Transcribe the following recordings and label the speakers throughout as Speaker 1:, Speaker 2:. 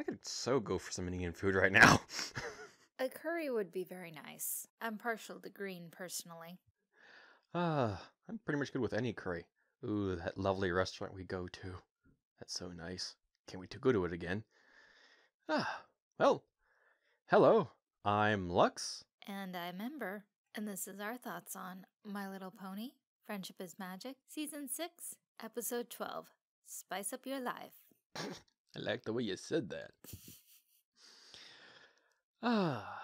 Speaker 1: I could so go for some Indian food right now.
Speaker 2: A curry would be very nice. I'm partial to green personally.
Speaker 1: Ah, I'm pretty much good with any curry. Ooh, that lovely restaurant we go to. That's so nice. Can't wait to go to it again. Ah, well, hello. I'm Lux.
Speaker 2: And I'm Ember, and this is our thoughts on My Little Pony, Friendship is Magic, Season 6, Episode 12 Spice Up Your Life.
Speaker 1: I like the way you said that. Ah,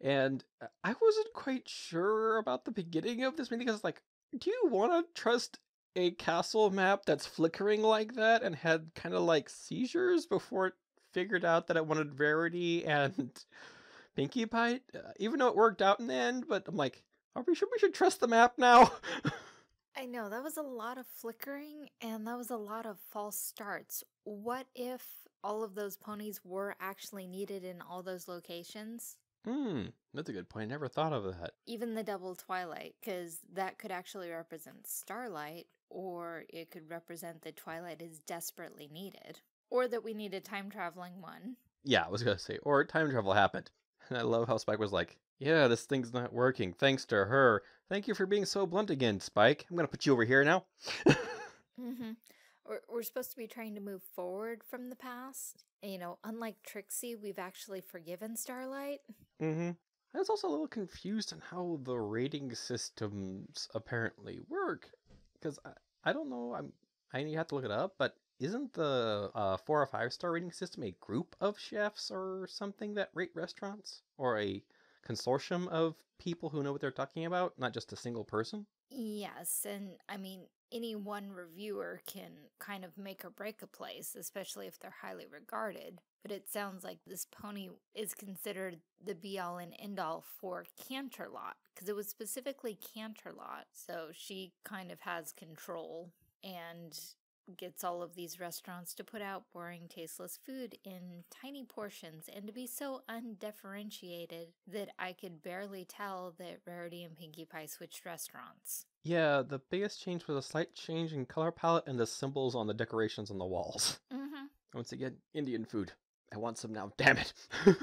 Speaker 1: and uh, I wasn't quite sure about the beginning of this meeting because, like, do you want to trust a castle map that's flickering like that and had kind of like seizures before it figured out that it wanted Rarity and Pinkie Pie? Uh, even though it worked out in the end, but I'm like, are we sure we should trust the map now?
Speaker 2: I know, that was a lot of flickering and that was a lot of false starts. What if all of those ponies were actually needed in all those locations?
Speaker 1: Hmm, that's a good point. Never thought of that.
Speaker 2: Even the double twilight, because that could actually represent starlight, or it could represent that twilight is desperately needed, or that we need a time traveling one.
Speaker 1: Yeah, I was gonna say, or time travel happened. And I love how Spike was like, Yeah, this thing's not working. Thanks to her. Thank you for being so blunt again, Spike. I'm gonna put you over here now.
Speaker 2: Mm-hmm. We're, we're supposed to be trying to move forward from the past. You know, unlike Trixie, we've actually forgiven Starlight.
Speaker 1: mm-hmm. I was also a little confused on how the rating systems apparently work. Because I, I don't know, I'm I have to look it up, but isn't the uh, four or five star rating system a group of chefs or something that rate restaurants? Or a consortium of people who know what they're talking about, not just a single person?
Speaker 2: Yes, and I mean, any one reviewer can kind of make or break a place, especially if they're highly regarded. But it sounds like this pony is considered the be all and end all for Canterlot, because it was specifically Canterlot. So she kind of has control and gets all of these restaurants to put out boring, tasteless food in tiny portions and to be so undifferentiated that I could barely tell that Rarity and Pinkie Pie switched restaurants.
Speaker 1: Yeah, the biggest change was a slight change in color palette and the symbols on the decorations on the walls.
Speaker 2: Mm-hmm.
Speaker 1: Once again, Indian food. I want some now, damn it.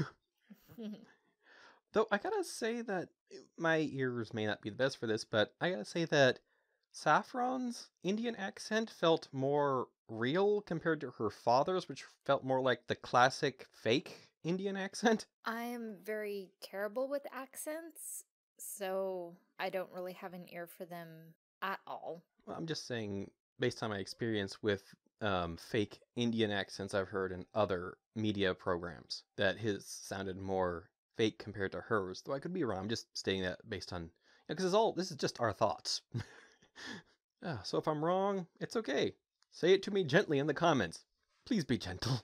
Speaker 1: Though I gotta say that eh, my ears may not be the best for this, but I gotta say that Saffron's Indian accent felt more real compared to her father's, which felt more like the classic fake Indian accent.
Speaker 2: I am very terrible with accents, so I don't really have an ear for them at all.
Speaker 1: Well, I'm just saying, based on my experience with um, fake Indian accents I've heard in other media programs, that his sounded more fake compared to hers. Though I could be wrong. I'm just stating that based on because it's all this is just our thoughts. yeah, so if I'm wrong, it's okay. Say it to me gently in the comments. Please be gentle.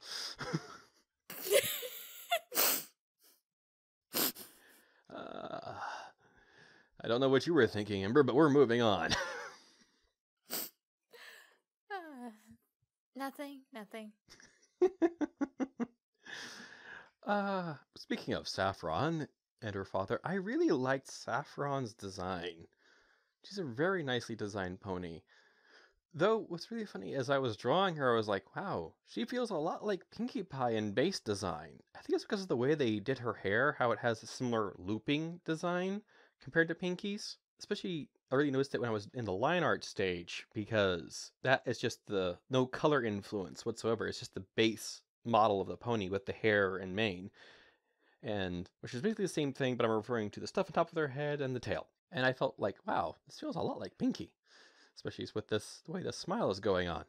Speaker 1: uh, I don't know what you were thinking, Ember, but we're moving on.
Speaker 2: Uh, nothing, nothing.
Speaker 1: uh, speaking of Saffron and her father, I really liked Saffron's design. She's a very nicely designed pony. Though, what's really funny, as I was drawing her, I was like, wow, she feels a lot like Pinkie Pie in base design. I think it's because of the way they did her hair, how it has a similar looping design compared to Pinkie's. Especially, I really noticed it when I was in the line art stage, because that is just the no color influence whatsoever. It's just the base model of the pony with the hair and mane. And, which is basically the same thing, but I'm referring to the stuff on top of their head and the tail. And I felt like, wow, this feels a lot like Pinkie, especially with this the way the smile is going on.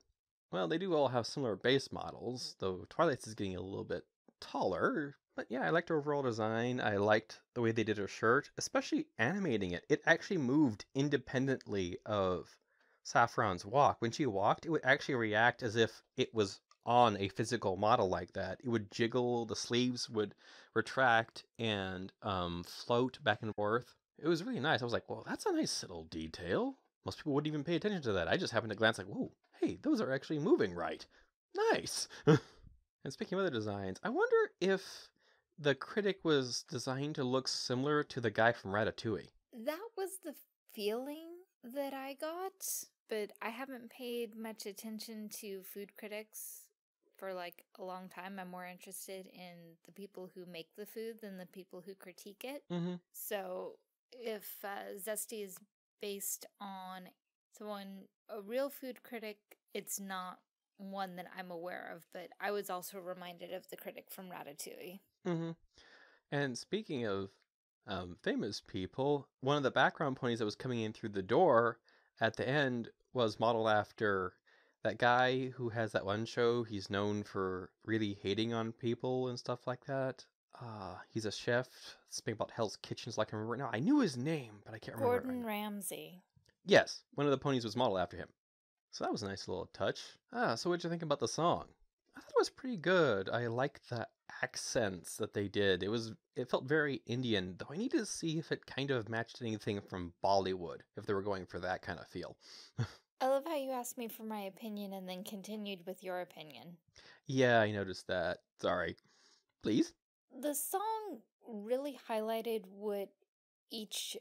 Speaker 1: Well, they do all have similar base models, though Twilight's is getting a little bit taller. But yeah, I liked her overall design. I liked the way they did her shirt, especially animating it. It actually moved independently of Saffron's walk. When she walked, it would actually react as if it was on a physical model like that. It would jiggle, the sleeves would retract and um, float back and forth. It was really nice. I was like, well, that's a nice little detail. Most people wouldn't even pay attention to that. I just happened to glance like, whoa, hey, those are actually moving right. Nice. and speaking of other designs, I wonder if the critic was designed to look similar to the guy from Ratatouille.
Speaker 2: That was the feeling that I got, but I haven't paid much attention to food critics for like a long time, I'm more interested in the people who make the food than the people who critique it.
Speaker 1: Mm-hmm.
Speaker 2: So if uh, Zesty is based on someone, a real food critic, it's not one that I'm aware of, but I was also reminded of the critic from Ratatouille.
Speaker 1: Mm-hmm. And speaking of um, famous people, one of the background ponies that was coming in through the door at the end was modeled after that guy who has that one show. He's known for really hating on people and stuff like that. Uh, he's a chef. Something about Hell's Kitchens, like I remember right now. I knew his name, but I can't remember. it right
Speaker 2: Gordon. Ramsay.
Speaker 1: Yes, one of the ponies was modeled after him. So that was a nice little touch. Ah, so what'd you think about the song? I thought it was pretty good. I liked the accents that they did. It was it felt very Indian, though I need to see if it kind of matched anything from Bollywood, if they were going for that kind of feel.
Speaker 2: I love how you asked me for my opinion and then continued with your opinion.
Speaker 1: Yeah, I noticed that. Sorry. Please?
Speaker 2: The song really highlighted what each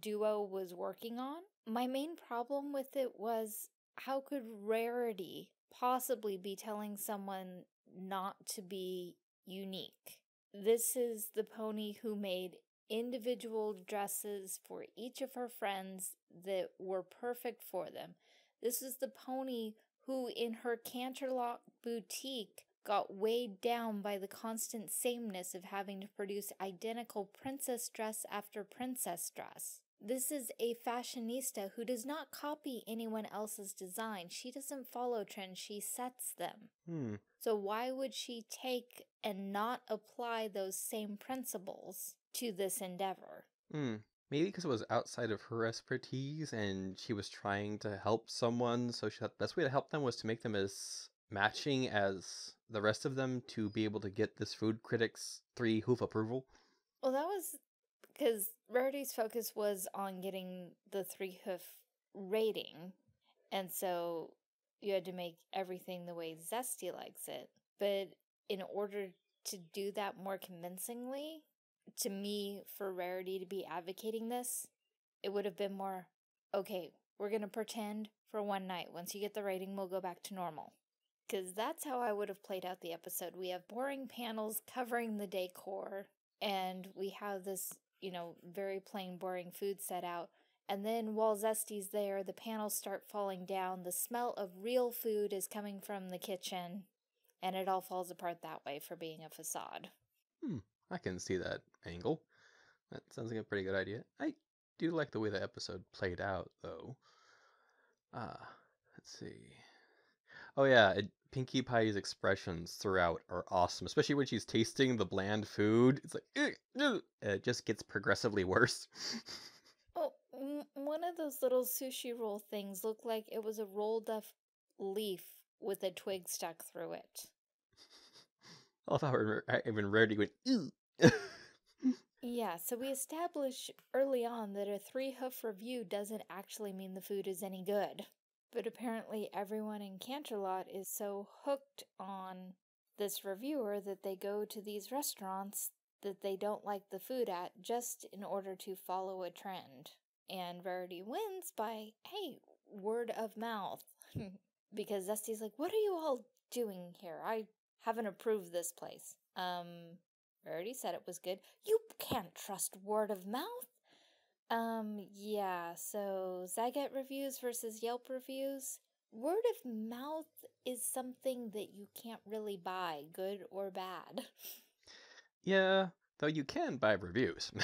Speaker 2: duo was working on. My main problem with it was how could Rarity possibly be telling someone not to be unique? This is the pony who made individual dresses for each of her friends that were perfect for them. This is the pony who, in her Canterlot boutique, got weighed down by the constant sameness of having to produce identical princess dress after princess dress. This is a fashionista who does not copy anyone else's design. She doesn't follow trends, she sets them.
Speaker 1: Hmm.
Speaker 2: So, why would she take and not apply those same principles to this endeavor?
Speaker 1: Hmm. Maybe because it was outside of her expertise and she was trying to help someone, so she thought the best way to help them was to make them as matching as the rest of them to be able to get this food critic's three hoof approval.
Speaker 2: Well, that was because Rarity's focus was on getting the three hoof rating. And so you had to make everything the way Zesty likes it. But in order to do that more convincingly, to me, for Rarity to be advocating this, it would have been more okay, we're going to pretend for one night. Once you get the rating, we'll go back to normal. Because that's how I would have played out the episode. We have boring panels covering the decor, and we have this, you know, very plain, boring food set out. And then while Zesty's there, the panels start falling down. The smell of real food is coming from the kitchen, and it all falls apart that way for being a facade.
Speaker 1: Hmm, I can see that angle. That sounds like a pretty good idea. I do like the way the episode played out, though. Ah, let's see. Oh yeah, it, Pinkie Pie's expressions throughout are awesome, especially when she's tasting the bland food. It's like it just gets progressively worse.
Speaker 2: Oh, m- one of those little sushi roll things looked like it was a rolled up leaf with a twig stuck through it.
Speaker 1: I love how even Rarity went.
Speaker 2: Yeah, so we establish early on that a three hoof review doesn't actually mean the food is any good. But apparently, everyone in Canterlot is so hooked on this reviewer that they go to these restaurants that they don't like the food at just in order to follow a trend. And Rarity wins by, hey, word of mouth. because Zesty's like, what are you all doing here? I haven't approved this place. Um, Rarity said it was good. You can't trust word of mouth. Um, yeah, so Zagat reviews versus Yelp reviews. Word of mouth is something that you can't really buy, good or bad.
Speaker 1: yeah, though you can buy reviews.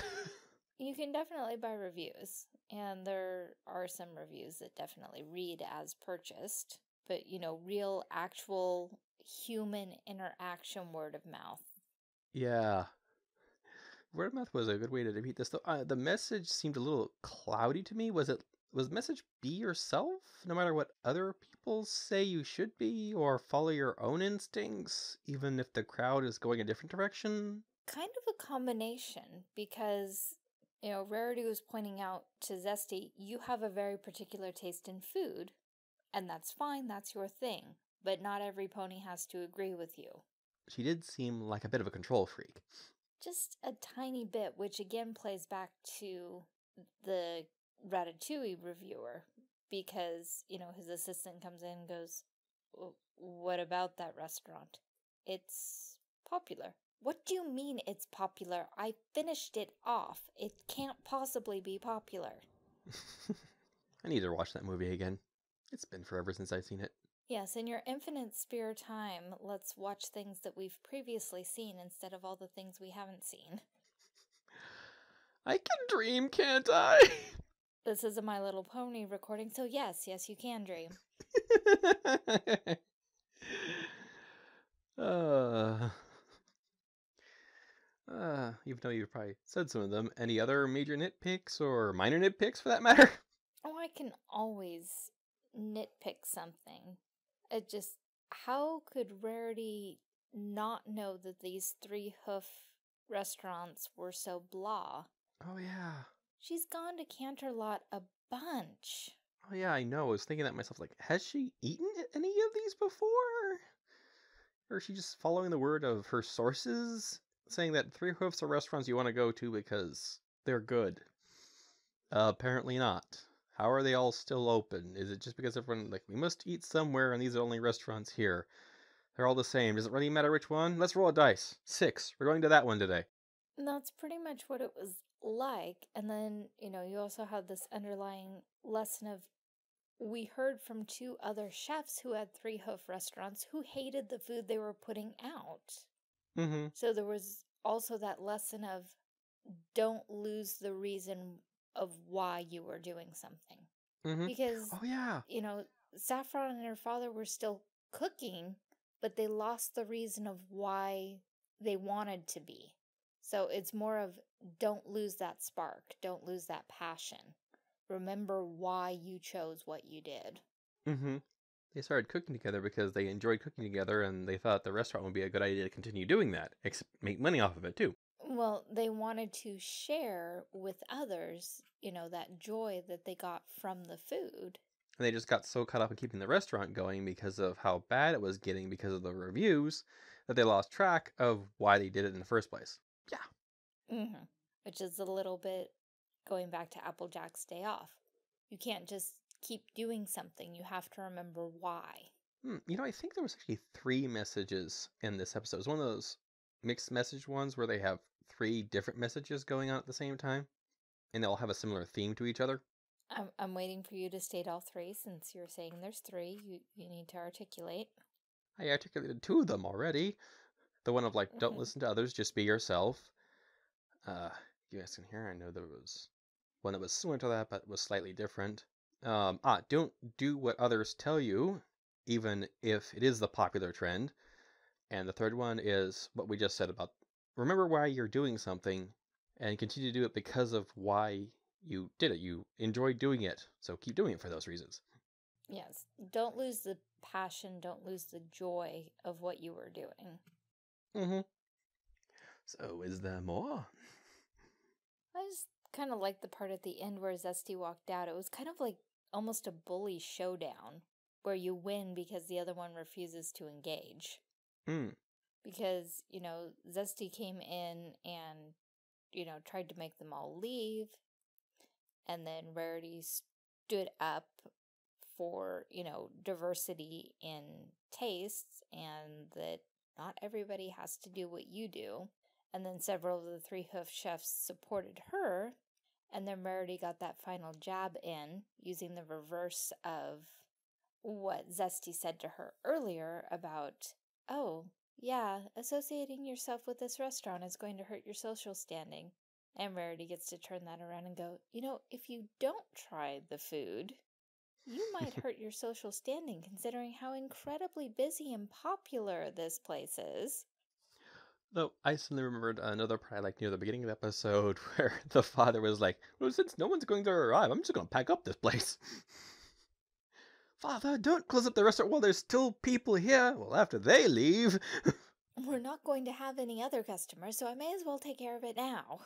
Speaker 2: You can definitely buy reviews, and there are some reviews that definitely read as purchased, but you know, real, actual human interaction word of mouth.
Speaker 1: Yeah. Word of mouth was a good way to defeat this. Though uh, the message seemed a little cloudy to me. Was it was message be yourself, no matter what other people say you should be, or follow your own instincts, even if the crowd is going a different direction?
Speaker 2: Kind of a combination because, you know, Rarity was pointing out to Zesty, you have a very particular taste in food, and that's fine, that's your thing, but not every pony has to agree with you.
Speaker 1: She did seem like a bit of a control freak.
Speaker 2: Just a tiny bit, which again plays back to the Ratatouille reviewer because, you know, his assistant comes in goes, "Oh, what about that restaurant? It's popular. What do you mean it's popular? I finished it off. It can't possibly be popular.
Speaker 1: I need to watch that movie again. It's been forever since I've seen it.
Speaker 2: Yes, in your infinite spare time, let's watch things that we've previously seen instead of all the things we haven't seen.
Speaker 1: I can dream, can't I?
Speaker 2: This is a My Little Pony recording, so yes, yes, you can dream.
Speaker 1: uh, uh, even though you've probably said some of them, any other major nitpicks or minor nitpicks for that matter?
Speaker 2: Oh, I can always nitpick something. It just, how could Rarity not know that these three hoof restaurants were so blah?
Speaker 1: Oh, yeah.
Speaker 2: She's gone to Canterlot a bunch.
Speaker 1: Oh, yeah, I know. I was thinking that myself. Like, has she eaten any of these before? Or is she just following the word of her sources, saying that Three Hoofs are restaurants you want to go to because they're good? Uh, apparently not. How are they all still open? Is it just because everyone, like, we must eat somewhere and these are only restaurants here? They're all the same. Does it really matter which one? Let's roll a dice. Six. We're going to that one today.
Speaker 2: That's pretty much what it was like. And then, you know, you also have this underlying lesson of we heard from two other chefs who had three hoof restaurants who hated the food they were putting out.
Speaker 1: Mm-hmm.
Speaker 2: So there was also that lesson of don't lose the reason of why you were doing something.
Speaker 1: Mm-hmm.
Speaker 2: Because,
Speaker 1: Oh, yeah.
Speaker 2: you know, Saffron and her father were still cooking, but they lost the reason of why they wanted to be. So it's more of don't lose that spark, don't lose that passion. Remember why you chose what you did.
Speaker 1: Mm-hmm. They started cooking together because they enjoyed cooking together and they thought the restaurant would be a good idea to continue doing that, except make money off of it too.
Speaker 2: Well, they wanted to share with others, you know, that joy that they got from the food.
Speaker 1: And they just got so caught up in keeping the restaurant going because of how bad it was getting because of the reviews that they lost track of why they did it in the first place. Yeah.
Speaker 2: hmm Which is a little bit going back to Applejack's day off. You can't just keep doing something, you have to remember why.
Speaker 1: Hmm, you know, I think there was actually three messages in this episode. It's one of those mixed message ones where they have three different messages going on at the same time, and they all have a similar theme to each other.
Speaker 2: I'm, I'm waiting for you to state all three since you're saying there's three. You, you need to articulate.
Speaker 1: I articulated two of them already. The one of like, don't
Speaker 2: Mhm.
Speaker 1: listen to others, just be yourself. Uh, you guys can hear. I know there was one that was similar to that, but was slightly different. Um, ah, don't do what others tell you, even if it is the popular trend. And the third one is what we just said about remember why you're doing something and continue to do it because of why you did it. You enjoy doing it, so keep doing it for those reasons.
Speaker 2: Yes. Don't lose the passion, don't lose the joy of what you were doing.
Speaker 1: Mm-hmm. So, is there more?
Speaker 2: I just kind of liked the part at the end where Zesty walked out. It was kind of like almost a bully showdown where you win because the other one refuses to engage.
Speaker 1: Hmm.
Speaker 2: Because, you know, Zesty came in and, you know, tried to make them all leave. And then Rarity stood up for, you know, diversity in tastes and that not everybody has to do what you do. And then several of the three hoof chefs supported her. And then Rarity got that final jab in using the reverse of what Zesty said to her earlier about, oh, yeah, associating yourself with this restaurant is going to hurt your social standing. And Rarity gets to turn that around and go, you know, if you don't try the food, you might hurt your social standing considering how incredibly busy and popular this place is.
Speaker 1: Though I suddenly remembered another part I liked near the beginning of the episode where the father was like, Well, since no one's going to arrive, I'm just going to pack up this place. Father, don't close up the restaurant while there's still people here. Well, after they leave.
Speaker 2: We're not going to have any other customers, so I may as well take care of it now.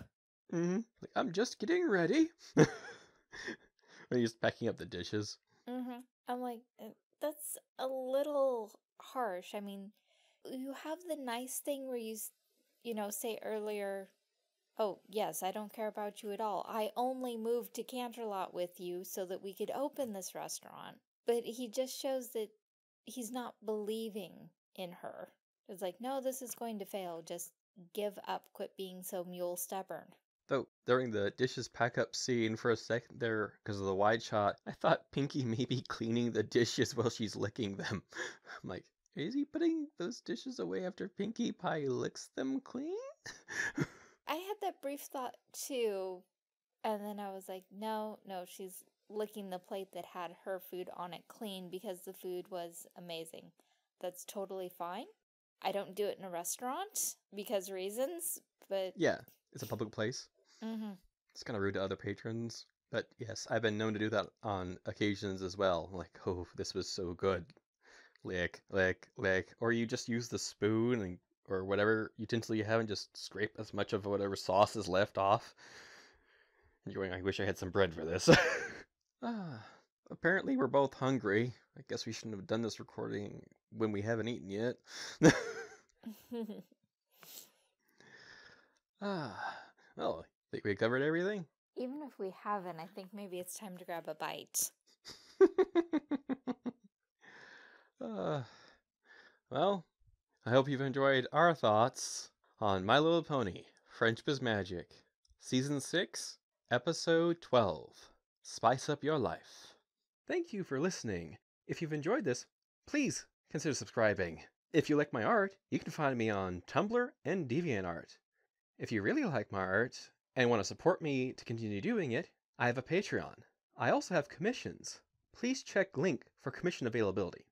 Speaker 1: hmm I'm just getting ready. when he's packing up the dishes.
Speaker 2: Mm-hmm. I'm like, "Uh, that's a little harsh. I mean, you have the nice thing where you, you know, say earlier, oh, yes, I don't care about you at all. I only moved to Canterlot with you so that we could open this restaurant. But he just shows that, he's not believing in her. It's like, no, this is going to fail. Just give up. Quit being so mule stubborn.
Speaker 1: Though during the dishes pack up scene for a second there, because of the wide shot, I thought Pinkie may be cleaning the dishes while she's licking them. I'm like, is he putting those dishes away after Pinkie Pie licks them clean?
Speaker 2: I had that brief thought too. And then I was like, no, no, she's licking the plate that had her food on it clean because the food was amazing. That's totally fine. I don't do it in a restaurant because reasons, but
Speaker 1: yeah, it's a public place.
Speaker 2: mm-hmm.
Speaker 1: It's kind of rude to other patrons. But yes, I've been known to do that on occasions as well. Like, oh, this was so good. Lick, lick, lick. Or you just use the spoon and or whatever utensil you have and just scrape as much of whatever sauce is left off. And you're going, I wish I had some bread for this. ah, apparently we're both hungry. I guess we shouldn't have done this recording when we haven't eaten yet. ah, well, think we covered everything?
Speaker 2: Even if we haven't, I think maybe it's time to grab a bite.
Speaker 1: uh, well, I hope you've enjoyed our thoughts on My Little Pony Friendship is Magic, Season 6, Episode 12 Spice Up Your Life. Thank you for listening. If you've enjoyed this, please consider subscribing. If you like my art, you can find me on Tumblr and DeviantArt. If you really like my art and want to support me to continue doing it, I have a Patreon. I also have commissions. Please check link for commission availability.